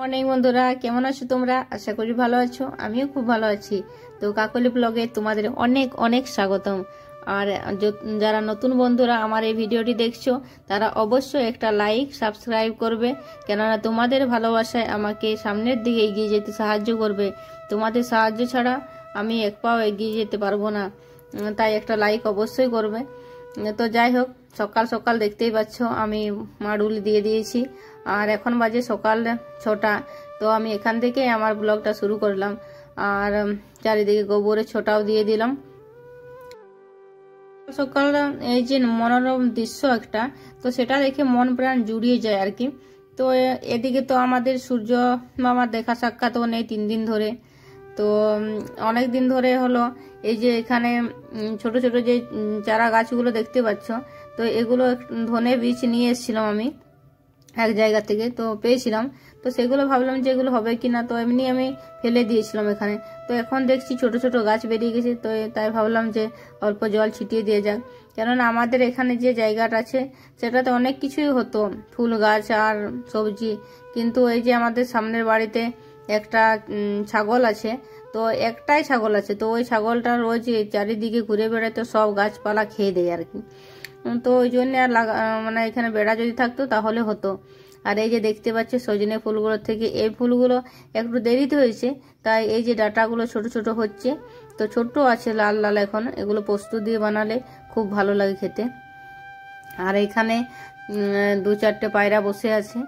Morning বন্ধুরা, কেমন আছো তোমরা? আশা করি ভালো আছো, আমিও খুব ভালো আছি। তো কাকলি ব্লগে তোমাদের অনেক অনেক স্বাগতম। আর যারা নতুন বন্ধুরা আমার এই ভিডিওটি দেখছ, তারা অবশ্যই একটা লাইক, সাবস্ক্রাইব করবে। কেননা তোমাদের ভালোবাসায় আমাকে সামনের দিকে এগিয়ে যেতে সাহায্য করবে। তোমাদের সাহায্য ছাড়া আমি এক পাও এগিয়ে যেতে পারব না। তাই একটা লাইক অবশ্যই করবে। তো যাই হোক, সকাল সকাল দেখতেই পাচ্ছ, আমি মাডুল দিয়ে দিয়েছি। আর এখন বাজে সকাল ছটা। তো আমি এখান থেকে আমার ব্লগটা শুরু করলাম। আর চারিদিকে গোবরের ছোটাও দিয়ে দিলাম। সকাল, এই যে মনোরম দৃশ্য একটা, তো সেটা দেখে মন প্রাণ জুড়িয়ে যায় আর কি। তো এদিকে তো আমাদের সূর্য মামার দেখা সাক্ষাৎও নেই তিন দিন ধরে। তো অনেক দিন ধরে হলো, এই যে এখানে ছোট ছোট যে চারা গাছগুলো দেখতে পাচ্ছ, তো এগুলো ধনে বীজ নিয়ে এসেছিলাম আমি। এক জায়গা থেকে, তো পেয়েছিলাম। তো সেগুলো ভাবলাম যে এগুলো হবে কিনা, তো এমনি আমি ফেলে দিয়েছিলাম এখানে। তো এখন দেখছি ছোট ছোট গাছ বেরিয়ে গেছে, তো তাই ভাবলাম যে অল্প জল ছিটিয়ে দিয়ে যাক। কেননা আমাদের এখানে যে জায়গাটা আছে, সেটাতে অনেক কিছুই হতো, ফুল গাছ আর সবজি। কিন্তু এই যে আমাদের সামনের বাড়িতে একটা ছাগল আছে, তো একটাই ছাগল আছে, তো ওই ছাগলটা রোজ চারিদিকে ঘুরে বেড়ায়, তো সব গাছপালা খেয়ে দেয় আর কি। তো ওই জন্যে আর লাগা মানে এখানে বেড়া যদি থাকতো তাহলে হতো। আর এই যে দেখতে পাচ্ছে সজনে ফুলগুলো থেকে, এই ফুলগুলো একটু দেরিতে হয়েছে, তাই এই যে ডাটাগুলো ছোট ছোট হচ্ছে, তো ছোট্ট আছে, লাল লাল এখন, এগুলো পোস্ত দিয়ে বানালে খুব ভালো লাগে খেতে। আর এখানে দু চারটে পায়রা বসে আছে।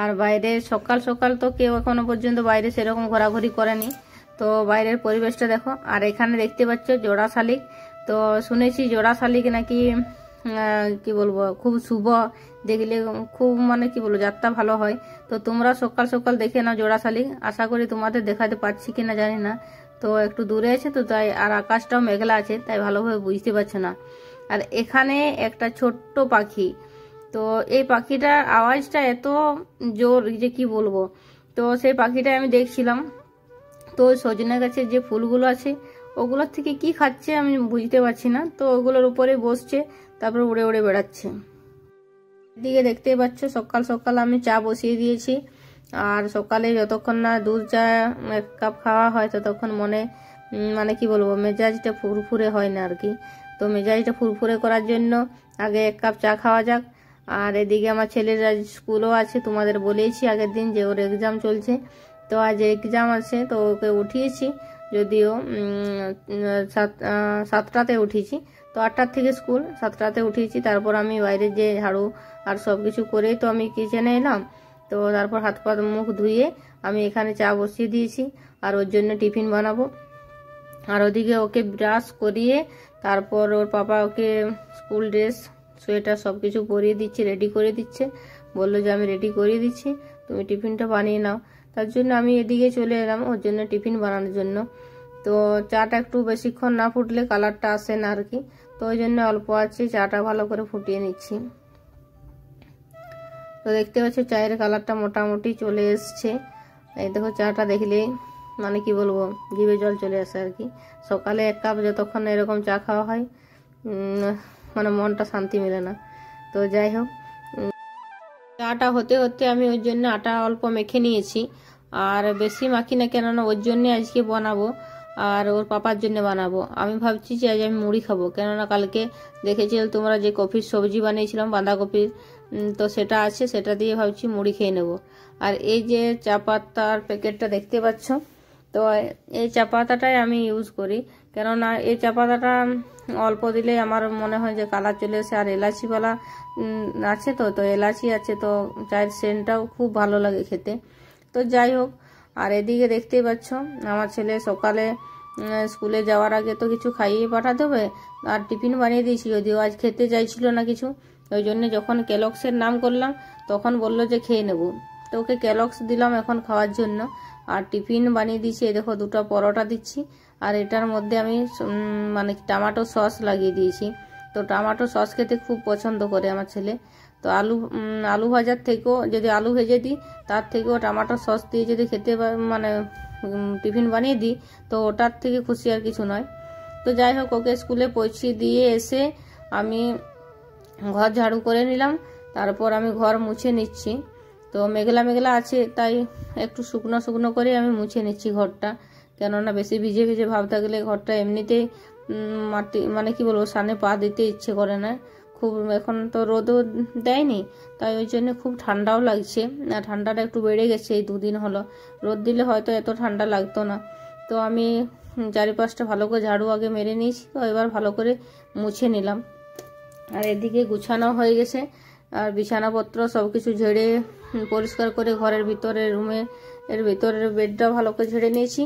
আর বাইরে সকাল সকাল তো কেউ এখনও পর্যন্ত বাইরে সেরকম ঘোরাঘুরি করেনি। তো বাইরের পরিবেশটা দেখো। আর এখানে দেখতে পাচ্ছ জোড়া শালিক তো শুনেছি জোড়া শালিক নাকি কি বলব, খুব শুভ। দেখলে খুব মানে কি বলব, যাত্রা ভালো হয়। তো তোমরা সকাল সকাল দেখে নাও জোড়া শালিক আশা করি তোমাদের দেখাতে পারছি কিনা জানি না। তো একটু দূরে আছে তো তাই, আর আকাশটাও মেঘলা আছে, তাই ভালোভাবে বুঝতে পারছ না। আর এখানে একটা ছোট্ট পাখি। তো এই পাখিটার আওয়াজটা এত জোর যে কি বলব। তো সেই পাখিটা আমি দেখছিলাম। তো সজনে গাছের যে ফুলগুলো আছে ওগুলোর থেকে কি খাচ্ছে আমি বুঝতে পারছি না। তো ওগুলোর উপরে বসছে, তারপরে উড়ে উড়ে বেড়াচ্ছে। এদিকে দেখতেই পাচ্ছ, সকাল সকাল আমি চা বসিয়ে দিয়েছি। আর সকালে যতক্ষণ না দুধ চা, এক কাপ খাওয়া হয়, ততক্ষণ মনে মানে কি বলব, মেজাজটা ফুরফুরে হয় না আর কি। তো মেজাজটা ফুরফুরে করার জন্য আগে এক কাপ চা খাওয়া যাক। আর এদিকে আমার ছেলের স্কুলও আছে, তোমাদের বলেইছি আগের দিন যে ওর এক্সাম চলছে। তো আজ এক্সাম আছে, তো ওকে উঠিয়েছি। যদিও সাত সাতটাতে উঠেছি। তো আটটার থেকে স্কুল, সাতটাতে উঠিয়েছি তারপর আমি বাইরে যে ঝাড়ু আর সব কিছু করেই তো আমি কিচেনে এলাম। তো তারপর হাত পা মুখ ধুয়ে আমি এখানে চা বসিয়ে দিয়েছি আর ওর জন্য টিফিন বানাবো। আর ওদিকে ওকে ব্রাশ করিয়ে তারপর ওর পাপা ওকে স্কুল ড্রেস সোয়েটার সব কিছু পরিয়ে দিচ্ছে রেডি করে দিচ্ছে। বলল যে আমি রেডি করিয়ে দিচ্ছি, তুমি টিফিনটা বানিয়ে নাও। তার জন্য আমি এদিকে চলে এলাম ওর জন্য টিফিন বানানোর জন্য। তো চাটা একটু বেশিক্ষণ না ফুটলে কালারটা আসে না আর কি। তো ওই জন্য অল্প আছে, চাটা ভালো করে ফুটিয়ে নিচ্ছি। তো দেখতে পাচ্ছ চায়ের কালারটা মোটামুটি চলে এসছে। এই দেখো চাটা দেখলেই মানে কি বলব, জিভে জল চলে আসে আর কি। সকালে এক কাপ যতক্ষণ এরকম চা খাওয়া হয় মানে মনটা শান্তি মেলে না। তো যাই হোক চাটা হতে হতে আমি ওর জন্য আটা অল্প মেখে নিয়েছি। আর বেশি মাখি না কেননা ওর জন্য আজকে বানাবো আর ওর পাপার জন্য বানাবো। আমি ভাবছি যে আজ আমি মুড়ি খাব। কেননা কালকে দেখেছিলে তোমরা যে কফির সবজি বানিয়েছিলাম, বাঁধাকপির তো সেটা আছে, সেটা দিয়ে ভাবছি মুড়ি খেয়ে নেব। আর এই যে চা পাতার প্যাকেটটা দেখতে পাচ্ছ, তো এই চা পাতাটাই আমি ইউজ করি। কেননা এই চা পাতাটা অল্প দিলে আমার মনে হয় যে কালার চলে এসে আর এলাচিওয়ালা আছে তো তো এলাচি আছে তো চায়ের সেন্টটাও খুব ভালো লাগে খেতে। তো যাই হোক, আর এদিকে দেখতেই পাচ্ছ, আমার ছেলে সকালে স্কুলে যাওয়ার আগে তো কিছু খাইয়ে পাঠাতে হবে। আর টিফিন বানিয়ে দিয়েছি যদিও আজ খেতে চাইছিল না কিছু। ওই জন্য যখন ক্যালক্সের নাম করলাম, তখন বলল যে খেয়ে নেব। তো ওকে ক্যালক্স দিলাম এখন খাওয়ার জন্য। আর টিফিন বানিয়ে দিয়েছি, এই দেখো দুটো পরোটা দিচ্ছি। আর এটার মধ্যে আমি মানে টমেটো সস লাগিয়ে দিয়েছি। তো টমেটো সস খেতে খুব পছন্দ করে আমার ছেলে। তো আলু আলু ভাজার থেকেও যদি আলু ভেজে দিই, তার থেকেও টমেটো সস দিয়ে যদি খেতে মানে টিফিন বানিয়ে দিই, তো ওটার থেকে খুশি আর কিছু নয়। তো যাই হোক, ওকে স্কুলে পৌঁছে দিয়ে এসে আমি ঘর ঝাড়ু করে নিলাম। তারপর আমি ঘর মুছে নিচ্ছি। তো মেঘলা মেঘলা আছে, তাই একটু শুকনো শুকনো করে আমি মুছে নিচ্ছি ঘরটা। কেননা বেশি ভিজে ভিজে ভাব থাকলে ঘরটা এমনিতেই মাটি মানে কি বলব সানে পা দিতে ইচ্ছে করে না। খুব এখন তো রোদও দেয়নি, তাই ওই জন্য খুব ঠান্ডাও লাগছে। ঠান্ডাটা একটু বেড়ে গেছে, এই দুদিন হলো। রোদ দিলে হয়তো এত ঠান্ডা লাগতো না। তো আমি চারিপাশটা ভালো করে ঝাড়ু আগে মেরে নিয়েছি, তো এবার ভালো করে মুছে নিলাম। আর এদিকে গুছানো হয়ে গেছে, আর বিছানাপত্র সব কিছু ঝেড়ে পরিষ্কার করে ঘরের ভিতরে রুমে, এর ভিতরের বেডটা ভালো করে ঝেড়ে নিয়েছি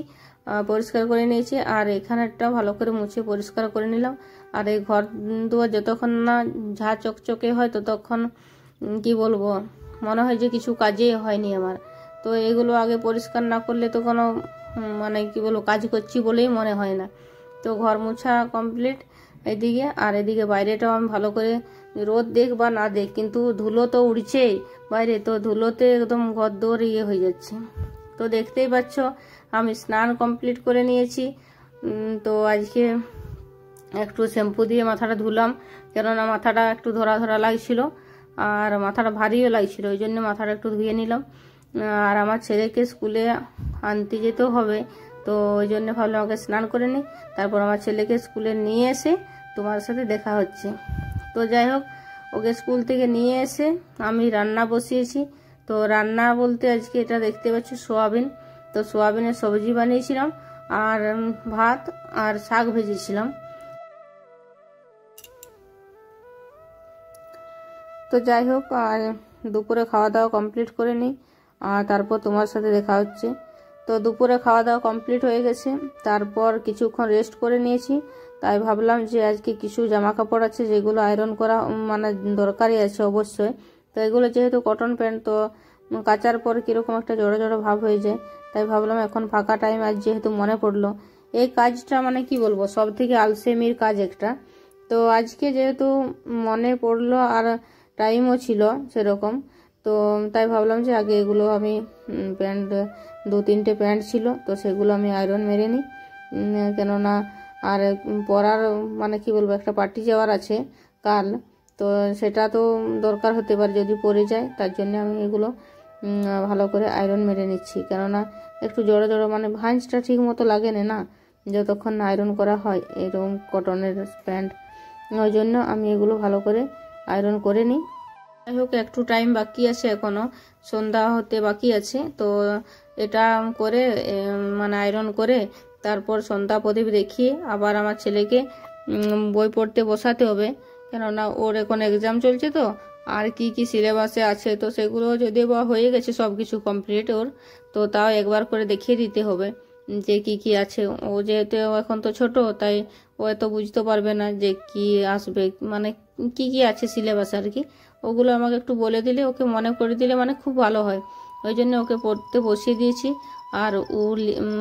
পরিষ্কার করে নিয়েছি, আর এখানেরটা ভালো করে মুছে পরিষ্কার করে নিলাম। আর এই ঘর দুয়ার যতক্ষণ না ঝা চকচকে হয়, ততক্ষণ কি বলব, মনে হয় যে কিছু কাজেই হয়নি আমার। তো এগুলো আগে পরিষ্কার না করলে তো কোনো মানে কি বলব, কাজ করছি বলেই মনে হয় না। তো ঘর মোছা কমপ্লিট এদিকে, আর এদিকে বাইরেটাও আমি ভালো করে রোদ দেখ বা না দেখ, কিন্তু ধুলো তো উড়ছেই বাইরে তো ধুলোতে একদম ঘর দৌড় ইয়ে হয়ে যাচ্ছে। তো দেখতেই পাচ্ছ, আমি স্নান কমপ্লিট করে নিয়েছি। তো আজকে একটু শ্যাম্পু দিয়ে মাথাটা ধুলাম, কেননা মাথাটা একটু ধরা ধরা লাগছিল, আর মাথাটা ভারীও লাগছিল, ওই জন্য মাথাটা একটু ধুয়ে নিলাম। আর আমার ছেলেকে স্কুলে আনতে যেতেও হবে, তো ওই জন্য ভাবলাম আমাকে স্নান করে নিই। তারপর আমার ছেলেকে স্কুলে নিয়ে এসে তোমার সাথে দেখা হচ্ছে। তো যাই হোক, ওকে স্কুল থেকে নিয়ে এসে আমি রান্না বসিয়েছি। তো রান্না বলতে আজকে এটা দেখতে পাচ্ছি, সোয়াবিন। তো সোয়াবিনের সবজি বানিয়েছিলাম, আর ভাত আর শাক ভেজেছিলাম। তো যাই হোক, আর দুপুরে খাওয়া দাওয়া কমপ্লিট করে নিই, আর তারপর তোমার সাথে দেখা হচ্ছে। তো দুপুরে খাওয়া দাওয়া কমপ্লিট হয়ে গেছে, তারপর কিছুক্ষণ রেস্ট করে নিয়েছি তাই ভাবলাম যে আজকে কিছু জামা কাপড় আছে যেগুলো আয়রন করা মানে দরকারই আছে অবশ্যই। তো এগুলো যেহেতু কটন প্যান্ট তো কাচার পর কীরকম একটা জড়ো জড়ো ভাব হয়ে যায়, তাই ভাবলাম এখন ফাঁকা টাইম আজ যেহেতু মনে পড়ল। এই কাজটা মানে কি বলব সব থেকে আলসেমির কাজ একটা। তো আজকে যেহেতু মনে পড়ল আর টাইমও ছিল সেরকম, তো তাই ভাবলাম যে আগে এগুলো আমি প্যান্ট দু তিনটে প্যান্ট ছিল, তো সেগুলো আমি আয়রন মেরে নিই। কেননা আর পরার মানে কি বলব, একটা পার্টি যাওয়ার আছে কাল। তো সেটা তো দরকার হতে পারে যদি পরে যায়, তার জন্য আমি এগুলো ভালো করে আয়রন মেরে নিচ্ছি। কেননা একটু জড়ো জড়ো মানে ভাঁজটা ঠিক মতো লাগে না, যতক্ষণ না আয়রন করা হয় এরকম কটনের প্যান্ট। ওই জন্য আমি এগুলো ভালো করে আয়রন করে নিই। যাই হোক, একটু টাইম বাকি আছে এখনও সন্ধ্যা হতে বাকি আছে, তো এটা করে মানে আয়রন করে তারপর সন্ধ্যা প্রদীপ দেখিয়ে আবার আমার ছেলেকে বই পড়তে বসাতে হবে। কেননা ওর এখন এক্সাম চলছে তো, আর কি কি সিলেবাসে আছে, তো সেগুলো যদি বা হয়ে গেছে সব কিছু কমপ্লিট ওর, তো তাও একবার করে দেখিয়ে দিতে হবে, যে কি কি আছে। ও যেহেতু এখন তো ছোট, তাই ও এত বুঝতে পারবে না যে কি আসবে মানে কি কি আছে সিলেবাস আর কি। ওগুলো আমাকে একটু বলে দিলে, ওকে মনে করে দিলে মানে খুব ভালো হয়। ওই জন্য ওকে পড়তে বসিয়ে দিয়েছি। আর ও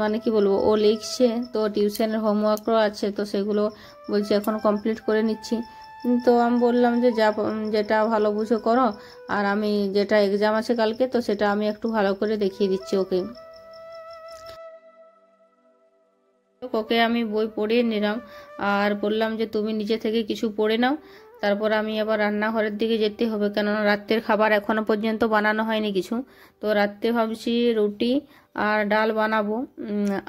মানে কি বলব, ও লিখছে, তো টিউশনের হোমওয়ার্কও আছে, তো সেগুলো বলছে এখন কমপ্লিট করে নিচ্ছি। তো আমি বললাম যে যা যেটা ভালো বুঝে করো, আর আমি যেটা এক্সাম আছে কালকে, তো সেটা আমি একটু ভালো করে দেখিয়ে দিচ্ছি ওকে। ওকে আমি বই পড়িয়ে নিলাম, আর বললাম যে তুমি নিজে থেকে কিছু পড়ে নাও তারপর আমি আবার রান্নাঘরের দিকে যেতে হবে, কেননা রাত্রের খাবার এখনও পর্যন্ত বানানো হয়নি কিছু। তো রাত্রে ভাবছি রুটি আর ডাল বানাবো।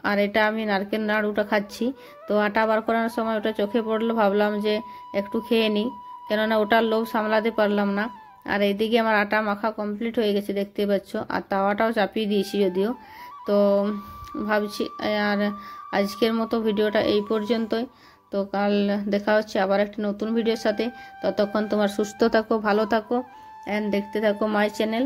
আর এটা আমি নারকেল নাড়ুটা খাচ্ছি। তো আটা বার করার সময় ওটা চোখে পড়ল ভাবলাম যে একটু খেয়ে নিই, কেননা ওটার লোভ সামলাতে পারলাম না। আর এদিকে আমার আটা মাখা কমপ্লিট হয়ে গেছে, দেখতে পাচ্ছ। আর তাওয়াটাও চাপিয়ে দিয়েছি যদিও। তো ভাবছি, আর আজকের মতো ভিডিওটা এই পর্যন্তই। তো কাল দেখা হচ্ছে আবার একটি নতুন ভিডিওর সাথে। ততক্ষণ তোমার সুস্থ থাকো, ভালো থাকো অ্যান্ড দেখতে থাকো মাই চ্যানেল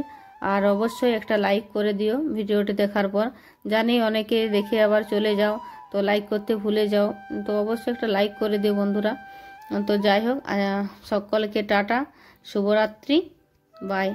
আর অবশ্যই একটা লাইক করে দিও ভিডিওটি দেখার পর। জানি অনেকে দেখে আবার চলে যাও, তো লাইক করতে ভুলে যাও। তো অবশ্যই একটা লাইক করে দিও বন্ধুরা। তো যাই হোক সকলকে টাটা, শুভরাত্রি বাই